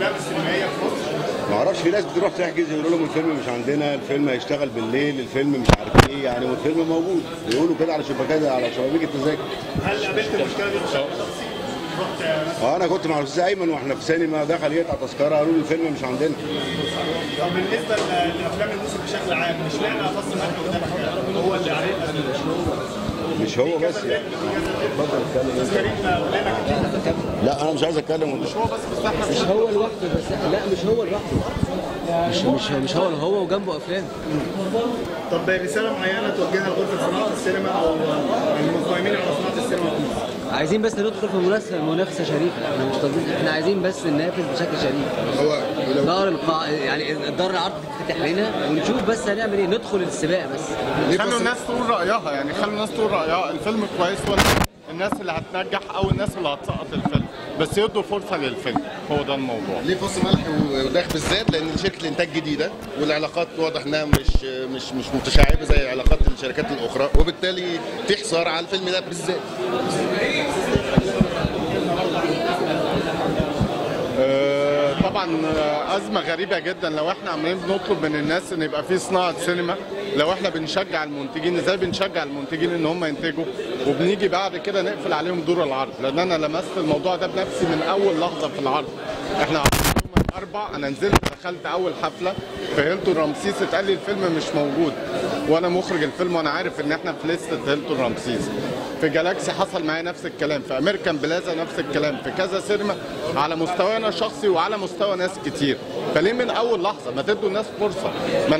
الأفلام السينمائية في مصر؟ ما أعرفش في ناس بتروح تحجز يقولوا لهم الفيلم مش عندنا الفيلم هيشتغل بالليل الفيلم مش عارف إيه يعني والفيلم موجود. يقولوا كده على شبكات على شبابيك التذاكر. هل قابلت المشكلة دي آه أنا كنت مع الأستاذ أيمن وإحنا في سينما دخل يقطع تذكرة قالوا له الفيلم مش عندنا. طب بالنسبة لأفلام الموسم بشكل عام مش معنى فصل مكه قدامك هو اللي عليه مش هو بس يعني أستاذ كريم قول لنا كتير لا أنا مش عايز أتكلم. والله. هو بس بس مش هو لوحده بس. لا مش هو لوحده مش مش مش هو هو وجنبه أفلام. طب رسالة معينة توجهها لغرفة صناعة السينما أو المقيمين على صناعة السينما؟ في مصر عايزين بس ندخل في منافسه منافسة شريفة. إحنا مش طالبين إحنا عايزين بس ننافس بشكل شريف. هو دار القاع يعني دار العرض تتفتح لنا ونشوف بس هنعمل إيه. ندخل السباق بس. خلوا الناس تقول رأيها يعني خلوا الناس تقول رأيها. الفيلم كويس ولا؟ الناس اللي هتنجح أو الناس اللي هتسقط الفيلم. بس يدوا فرصة للفيلم. هو ده الموضوع. ليه فص ملح وداخ بالذات؟ لأن شركة الإنتاج جديدة والعلاقات واضح إنها مش مش مش متشعبة زي علاقات الشركات الأخرى وبالتالي في حصار على الفيلم ده بالذات. آه، أزمة غريبة جدا. لو إحنا عمالين بنطلب من الناس إن يبقى في صناعة سينما لو إحنا بنشجع المنتجين إزاي بنشجع المنتجين إن هم ينتجوا؟ وبنيجي بعد كده نقفل عليهم دور العرض. لأن أنا لمست الموضوع ده بنفسي من أول لحظة في العرض. إحنا الاربع أنا نزلت دخلت أول حفلة في هيلتون رمسيس اتقال لي الفيلم مش موجود وأنا مخرج الفيلم وأنا عارف إن إحنا في لستة هيلتون رمسيس في جالاكسي حصل معايا نفس الكلام في أمريكان بلازا نفس الكلام في كذا سينما على مستوانا الشخصي وعلى مستوى ناس كتير. فليه من أول لحظة ما تدوا الناس فرصة؟ ما